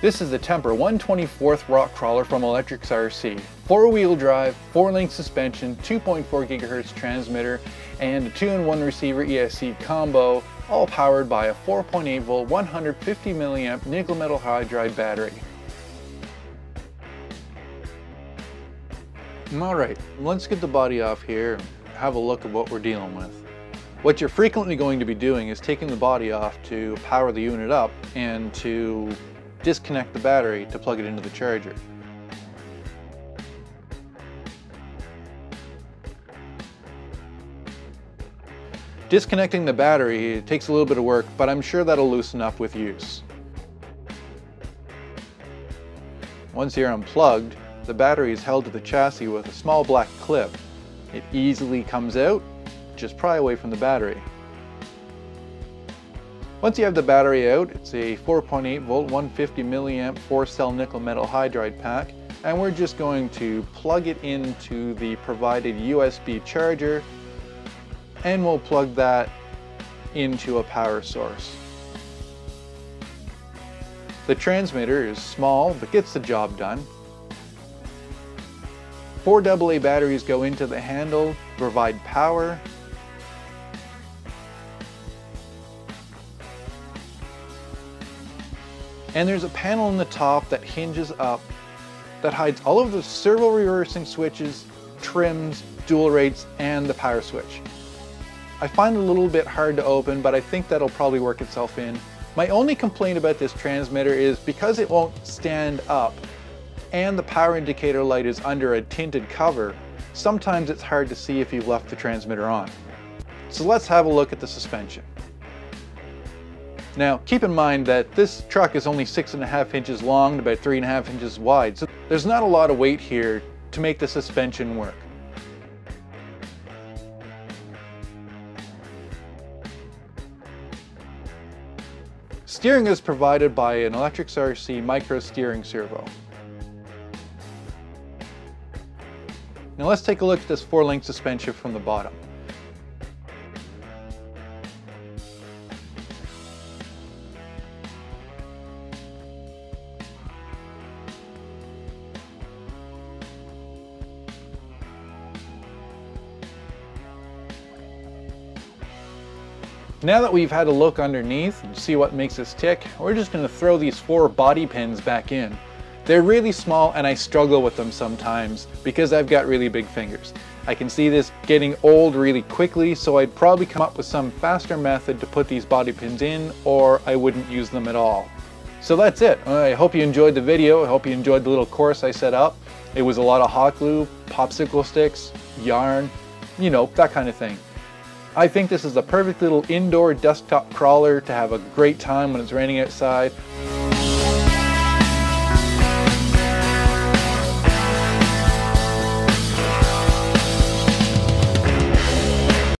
This is the Temper 124th rock crawler from Electrix RC. Four-wheel drive, four-link suspension, 2.4 gigahertz transmitter, and a 2-in-1 receiver ESC combo, all powered by a 4.8 volt 150 milliamp nickel metal hydride battery. Alright, let's get the body off here and have a look at what we're dealing with. What you're frequently going to be doing is taking the body off to power the unit up and to disconnect the battery to plug it into the charger. Disconnecting the battery takes a little bit of work, but I'm sure that'll loosen up with use. Once you're unplugged, the battery is held to the chassis with a small black clip. It easily comes out, just pry away from the battery. Once you have the battery out, it's a 4.8 volt 150 milliamp 4 cell nickel metal hydride pack and we're just going to plug it into the provided USB charger and we'll plug that into a power source. The transmitter is small but gets the job done. Four AA batteries go into the handle provide power And there's a panel in the top that hinges up that hides all of the servo reversing switches, trims, dual rates, and the power switch. I find it a little bit hard to open, but I think that'll probably work itself in. My only complaint about this transmitter is because it won't stand up and the power indicator light is under a tinted cover, sometimes it's hard to see if you've left the transmitter on. So let's have a look at the suspension. Now, keep in mind that this truck is only six and a half inches long and about three and a half inches wide, so there's not a lot of weight here to make the suspension work. Steering is provided by an Electrix RC micro steering servo. Now let's take a look at this four-link suspension from the bottom. Now that we've had a look underneath and see what makes us tick, we're just going to throw these four body pins back in. They're really small and I struggle with them sometimes because I've got really big fingers. I can see this getting old really quickly so I'd probably come up with some faster method to put these body pins in or I wouldn't use them at all. So that's it. I hope you enjoyed the video. I hope you enjoyed the little course I set up. It was a lot of hot glue, popsicle sticks, yarn, you know, that kind of thing. I think this is a perfect little indoor desktop crawler to have a great time when it's raining outside.